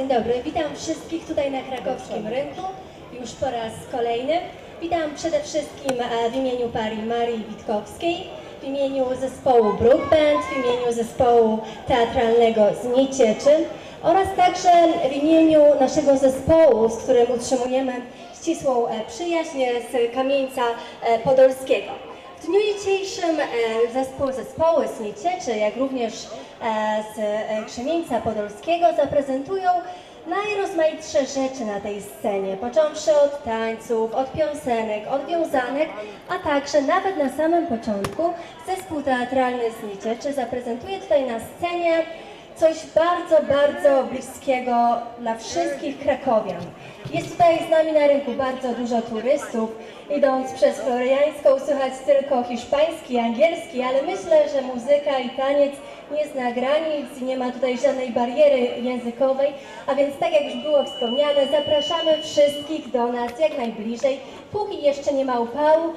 Dzień dobry, witam wszystkich tutaj na krakowskim rynku, już po raz kolejny. Witam przede wszystkim e, w imieniu pari Marii Witkowskiej, w imieniu zespołu Brook Band, w imieniu zespołu teatralnego z Niecieczy oraz także w imieniu naszego zespołu, z którym utrzymujemy ścisłą e, przyjaźń z Kamieńca e, Podolskiego. W dniu dzisiejszym e, zespół, zespoły z Niecieczy, jak również e, z e, Krzemieńca Podolskiego zaprezentują najrozmaitsze rzeczy na tej scenie, począwszy od tańców, od piosenek, od wiązanek, a także nawet na samym początku zespół teatralny z Niecieczy zaprezentuje tutaj na scenie coś bardzo, bardzo bliskiego dla wszystkich krakowian. Jest tutaj z nami na rynku bardzo dużo turystów. Idąc przez Floriańską słychać tylko hiszpański, angielski, ale myślę, że muzyka i taniec nie zna granic, nie ma tutaj żadnej bariery językowej, a więc tak jak już było wspomniane, zapraszamy wszystkich do nas jak najbliżej, póki jeszcze nie ma upału,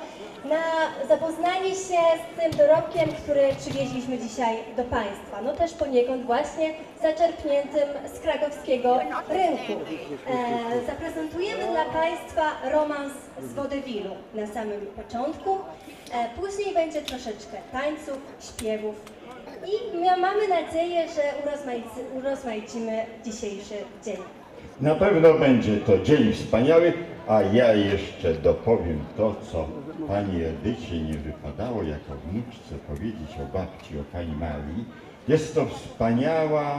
na zapoznanie się z tym dorobkiem, który przywieźliśmy dzisiaj do Państwa. No też poniekąd właśnie zaczerpniętym z krakowskiego rynku. E, zaprezentujemy dla Państwa romans z Wodewilu na samym początku. E, później będzie troszeczkę tańców, śpiewów i my mamy nadzieję, że urozmaicy, urozmaicimy dzisiejszy dzień. Na pewno będzie to dzień wspaniały, a ja jeszcze dopowiem to, co pani Edycie nie wypadało jako wnuczce powiedzieć o babci, o pani Marii. Jest to wspaniała,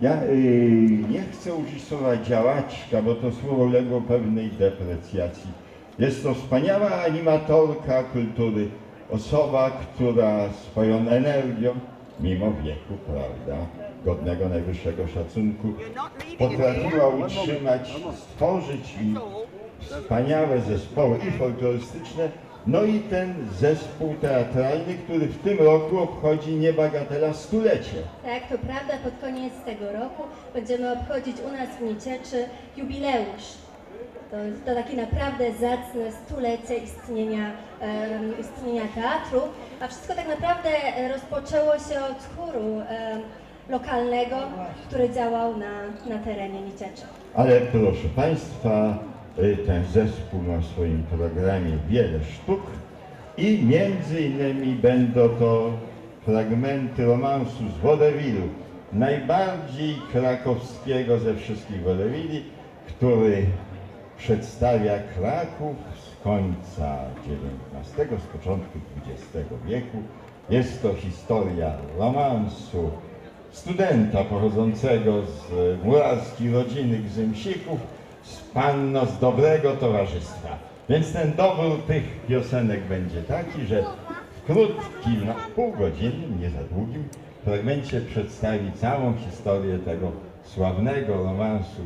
ja yy, nie chcę użyć słowa działaczka, bo to słowo uległo pewnej deprecjacji. Jest to wspaniała animatorka kultury, osoba, która swoją energią, mimo wieku, prawda, godnego najwyższego szacunku, potrafiła utrzymać, stworzyć i wspaniałe zespoły i folklorystyczne, no i ten zespół teatralny, który w tym roku obchodzi niebagatela stulecie. Tak, to prawda, pod koniec tego roku będziemy obchodzić u nas w Niecieczy jubileusz. To, to takie naprawdę zacne stulecie istnienia, em, istnienia teatru, a wszystko tak naprawdę rozpoczęło się od chóru em, lokalnego, który działał na, na terenie Niecieczy. Ale proszę Państwa, ten zespół ma w swoim programie wiele sztuk i między innymi będą to fragmenty romansu z wodewilu, najbardziej krakowskiego ze wszystkich wodewili, który przedstawia Kraków z końca XIX, z początku XX wieku. Jest to historia romansu studenta pochodzącego z murarskiej rodziny Gzymsików, panno z dobrego towarzystwa. Więc ten dobór tych piosenek będzie taki, że w krótkim, na pół godziny, nie za długim, fragmencie przedstawi całą historię tego sławnego romansu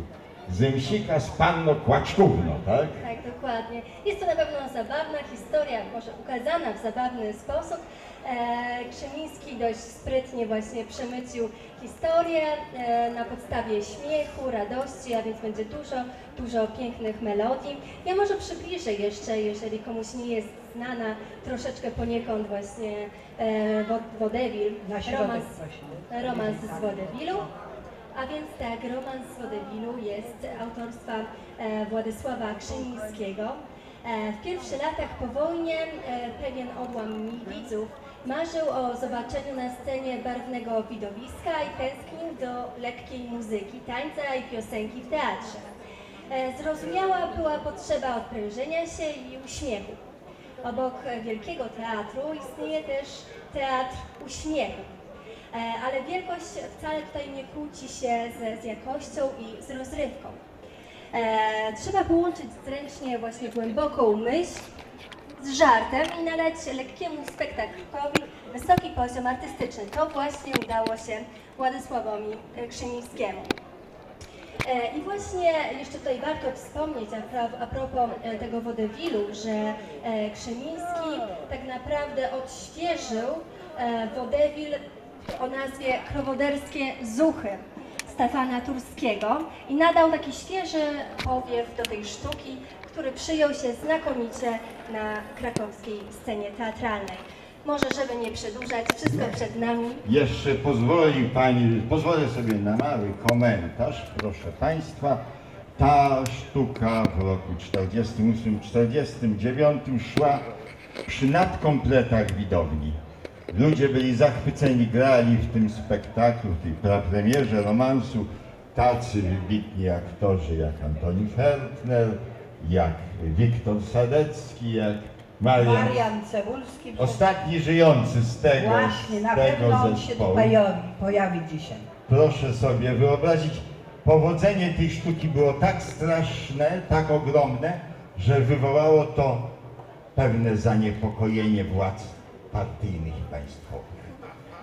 Gzymsika z panną Kłaczkówną, tak? Tak, dokładnie. Jest to na pewno zabawna historia, może ukazana w zabawny sposób. E, Krzemiński dość sprytnie właśnie przemycił historię e, na podstawie śmiechu, radości, a więc będzie dużo, dużo pięknych melodii. Ja może przybliżę jeszcze, jeżeli komuś nie jest znana, troszeczkę poniekąd właśnie e, Wo- Wodewil, romans, romans z Wodewilu. A więc tak, romans z Wodewilu jest autorstwa Władysława Krzymińskiego. W pierwszych latach po wojnie pewien odłam widzów marzył o zobaczeniu na scenie barwnego widowiska i tęsknił do lekkiej muzyki, tańca i piosenki w teatrze. E, zrozumiała była potrzeba odprężenia się i uśmiechu. Obok Wielkiego Teatru istnieje też Teatr Uśmiechu. E, ale wielkość wcale tutaj nie kłóci się z, z jakością i z rozrywką. E, trzeba połączyć zręcznie właśnie głęboką myśl z żartem i nadać lekkiemu spektaklowi wysoki poziom artystyczny. To właśnie udało się Władysławowi e, Krzymińskiemu. E, I właśnie jeszcze tutaj warto wspomnieć a, a propos e, tego wodewilu, że Krzemiński tak naprawdę odświeżył wodewil o nazwie Krowoderskie Zuchy Stefana Turskiego i nadał taki świeży powiew do tej sztuki, który przyjął się znakomicie na krakowskiej scenie teatralnej. Może, żeby nie przedłużać, wszystko przed nami. Jeszcze pozwoli pani, pozwolę sobie na mały komentarz, proszę Państwa. Ta sztuka w roku 48-49 szła przy nadkompletach widowni. Ludzie byli zachwyceni, grali w tym spektaklu, w tej prapremierze romansu tacy wybitni aktorzy jak Antoni Fertner, jak Wiktor Sadecki, jak Marian Marian Cebulski. Ostatni żyjący z tego, Właśnie, z na tego pewno on się zespołu. tu pojawi, pojawi dzisiaj. Proszę sobie wyobrazić, powodzenie tej sztuki było tak straszne, tak ogromne, że wywołało to pewne zaniepokojenie władz partyjnych i państwowych.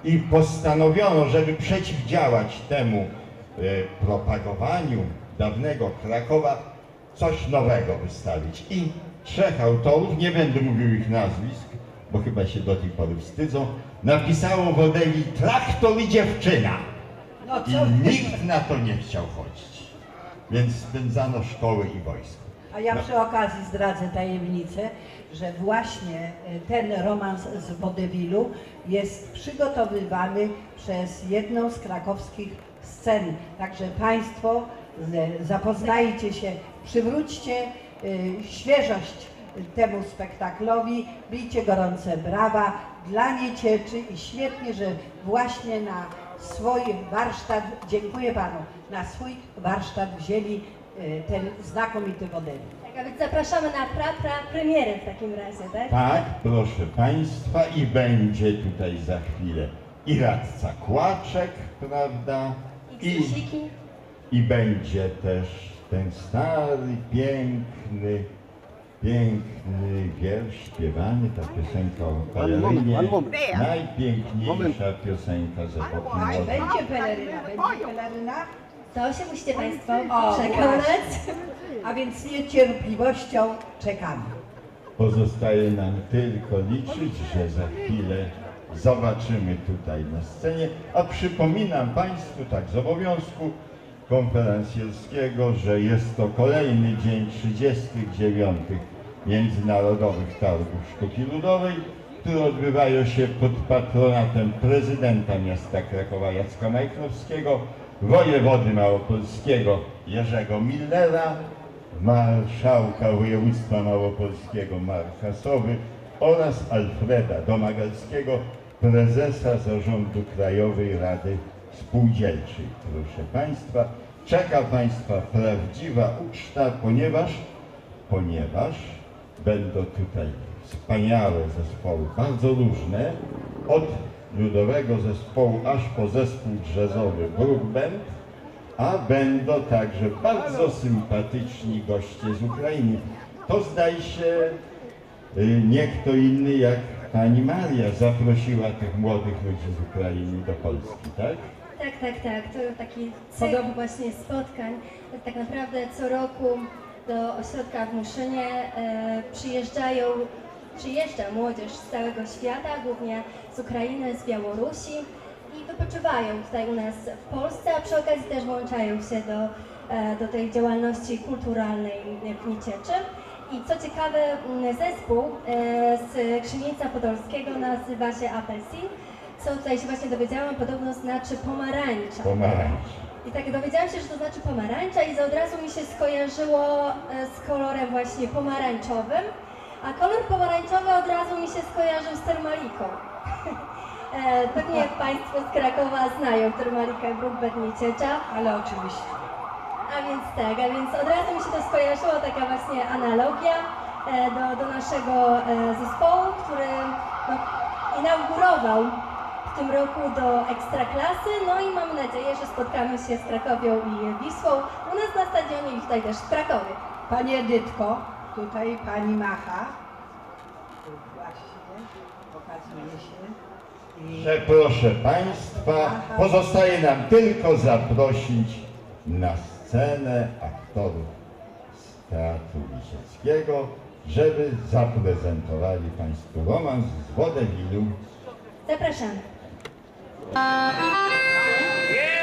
I postanowiono, żeby przeciwdziałać temu e, propagowaniu dawnego Krakowa, coś nowego wystawić. I trzech autorów, nie będę mówił ich nazwisk, bo chyba się do tej pory wstydzą, napisało w Odeli traktor i dziewczyna. No I nikt na to nie chciał chodzić. Więc spędzano szkoły i wojsko. A ja przy okazji zdradzę tajemnicę, że właśnie e, ten romans z Wodewilu jest przygotowywany przez jedną z krakowskich scen. Także Państwo z- zapoznajcie się, przywróćcie e, świeżość temu spektaklowi, bijcie gorące brawa, dla niej cieczy i świetnie, że właśnie na swój warsztat, dziękuję Panu, na swój warsztat wzięli e, ten znakomity Wodewill. Tak, a więc zapraszamy na pra, pra premierę w takim razie, tak? Tak, proszę Państwa, i będzie tutaj za chwilę i radca Kłaczek, prawda? I I. I będzie też ten stary, piękny, piękny wiersz śpiewany, ta piosenka o pelerynie. Najpiękniejsza piosenka z epoki młodej. Będzie peleryna, będzie peleryna, To się musicie Państwo przekonać. a więc z niecierpliwością czekamy. Pozostaje nam tylko liczyć, że za chwilę zobaczymy tutaj na scenie. A przypominam Państwu, tak z obowiązku konferencjerskiego, że jest to kolejny dzień 39. Międzynarodowych Targów Sztuki Ludowej, które odbywają się pod patronatem prezydenta miasta Krakowa Jacka Majchrowskiego, wojewody małopolskiego Jerzego Millera, marszałka województwa małopolskiego Marka Sowy oraz Alfreda Domagalskiego, prezesa zarządu Krajowej Rady Spółdzielczej. Proszę Państwa, czeka Państwa prawdziwa uczta, ponieważ, ponieważ będą tutaj wspaniałe zespoły, bardzo różne, od ludowego zespołu aż po zespół jazzowy Brook Band, a będą także bardzo sympatyczni goście z Ukrainy. To zdaje się y, nie kto inny jak pani Maria zaprosiła tych młodych ludzi z Ukrainy do Polski, tak? Tak, tak, tak. To taki cykl właśnie spotkań. Tak naprawdę co roku do ośrodka w Muszynie e, przyjeżdżają, przyjeżdża młodzież z całego świata, głównie z Ukrainy, z Białorusi i wypoczywają tutaj u nas w Polsce, a przy okazji też włączają się do, e, do tej działalności kulturalnej w Niecieczy. I co ciekawe, zespół e, z Krzywieńca Podolskiego nazywa się Apelsin, co tutaj się właśnie dowiedziałam, podobno znaczy pomarańcza. Pomarańcz. I tak dowiedziałam się, że to znaczy pomarańcza i od razu mi się skojarzyło e, z kolorem właśnie pomarańczowym, a kolor pomarańczowy od razu mi się skojarzył z termaliką. E, Pewnie Państwo z Krakowa znają termalikę Nieciecza. Ale oczywiście. A więc tak, a więc od razu mi się to skojarzyło, taka właśnie analogia e, do, do naszego e, zespołu, który no, inaugurował w tym roku do Ekstraklasy, no i mam nadzieję, że spotkamy się z Krakowią i Wisłą u nas na stadionie i tutaj też w Krakowie. Pani Edytko, tutaj pani Macha. Właśnie, pokazuje się. I Że proszę Państwa, pozostaje nam tylko zaprosić na scenę aktorów z Teatru Lisieckiego, żeby zaprezentowali Państwu romans z Wodewilu Zapraszamy. 예!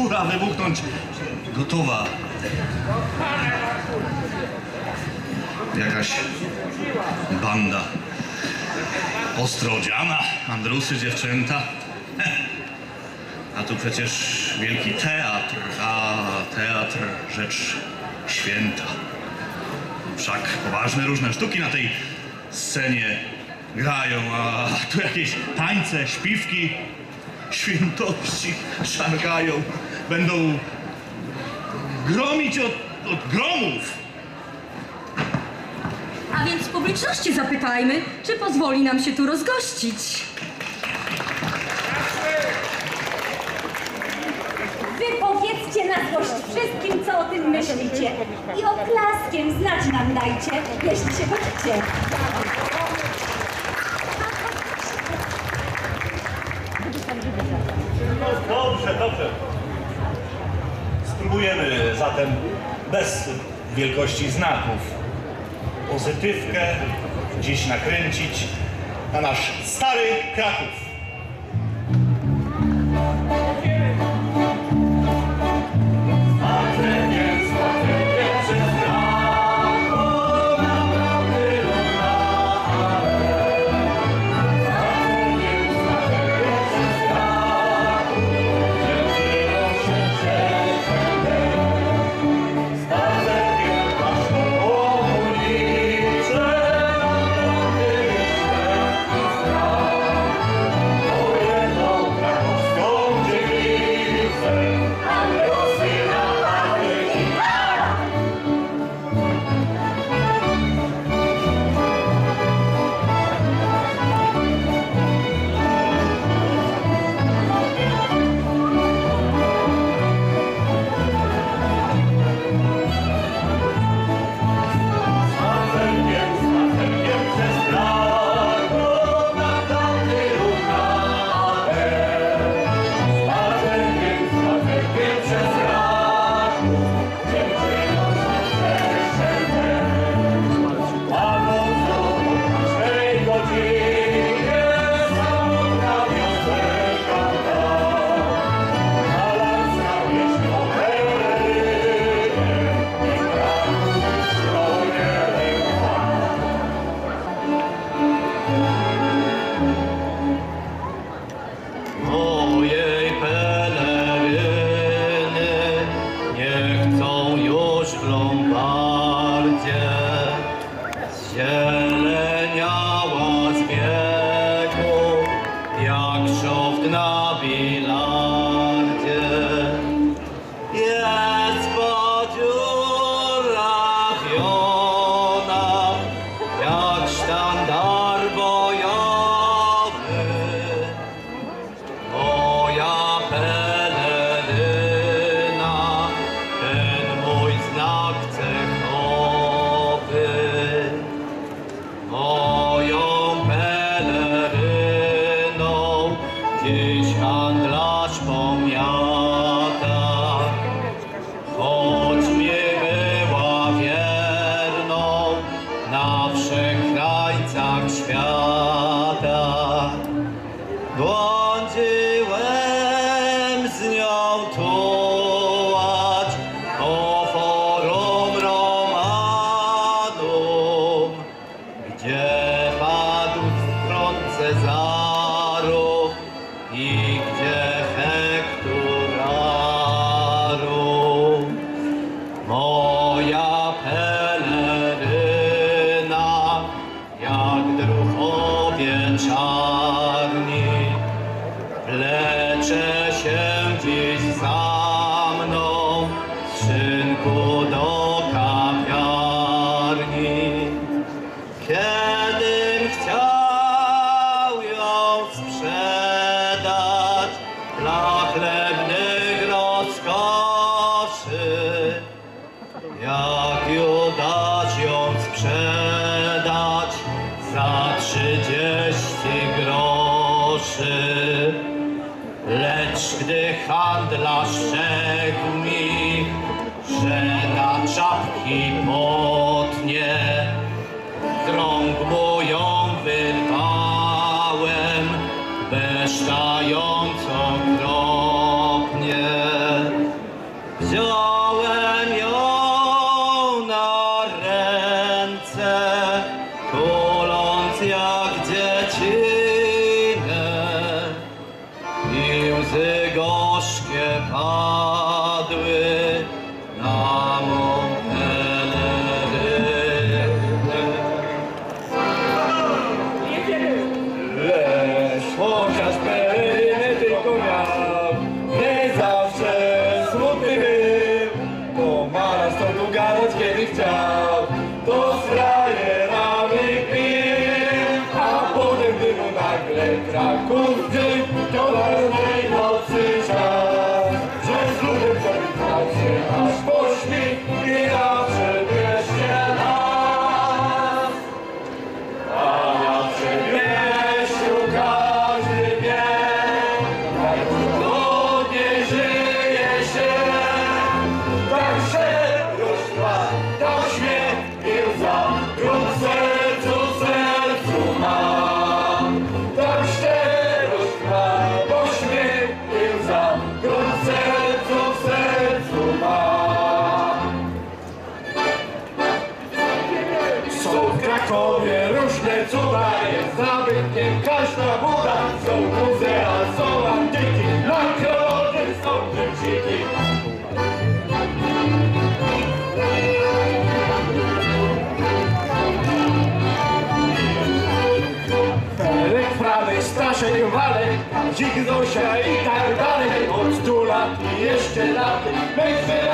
Awantura wybuchnąć gotowa. Jakaś banda ostro odziana, andrusy, dziewczęta. A tu przecież wielki teatr, a teatr rzecz święta. Wszak poważne różne sztuki na tej scenie grają, a tu jakieś tańce, śpiwki, świętości szargają. Będą gromić od, od gromów. A więc publiczności zapytajmy, czy pozwoli nam się tu rozgościć. Wypowiedzcie na złość wszystkim, co o tym myślicie. I oklaskiem znać nam dajcie, jeśli się godzicie. No dobrze, dobrze. Spróbujemy bez wielkości znaków pozytywkę gdzieś nakręcić na nasz stary Kraków. Handlarz pomiata. power. Dzik Zosia i tak dalej. Od stu lat i jeszcze lat Weźmy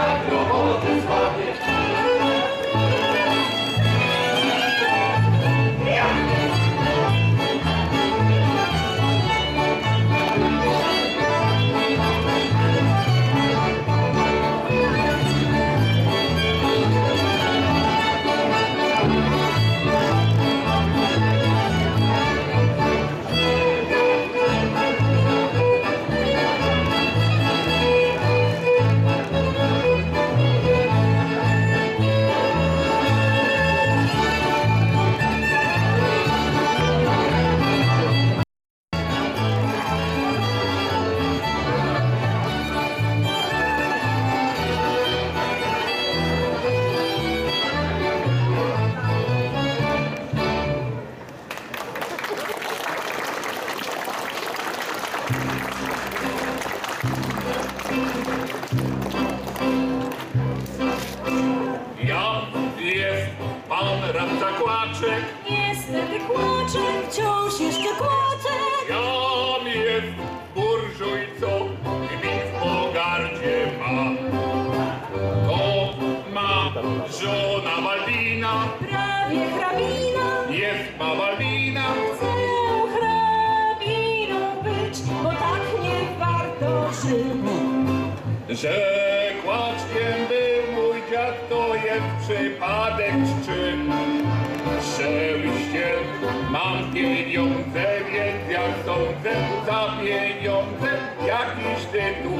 Że kłaczkiem był mój dziad, to jest przypadek czy Szczęście, mam pieniądze, więc ja sądzę za pieniądze jakiś tytuł.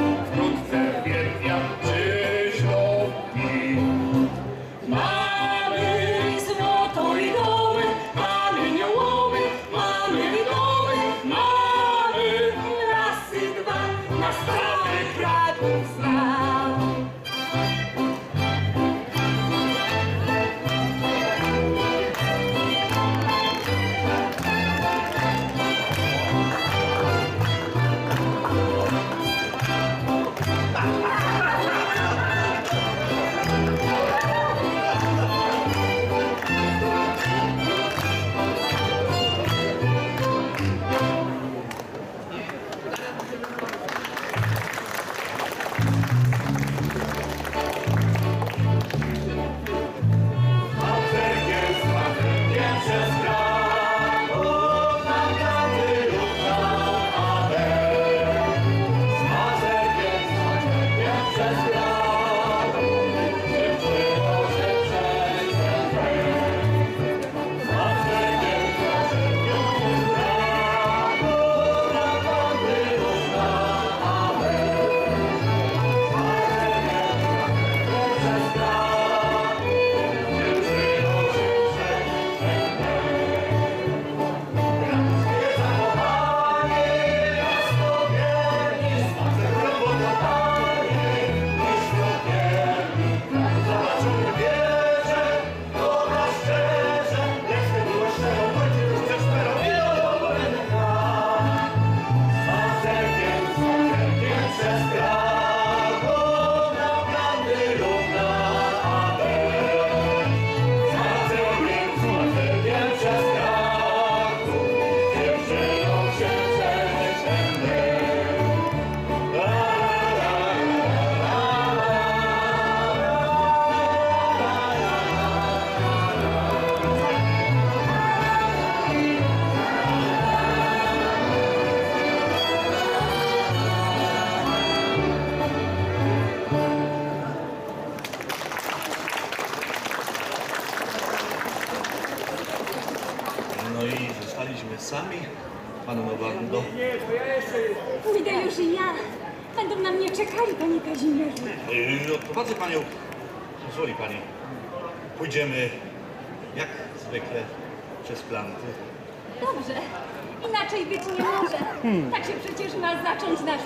pójdziemy jak zwykle przez planty. Dobrze. Inaczej być nie może. Hmm. Tak się przecież ma zacząć nasz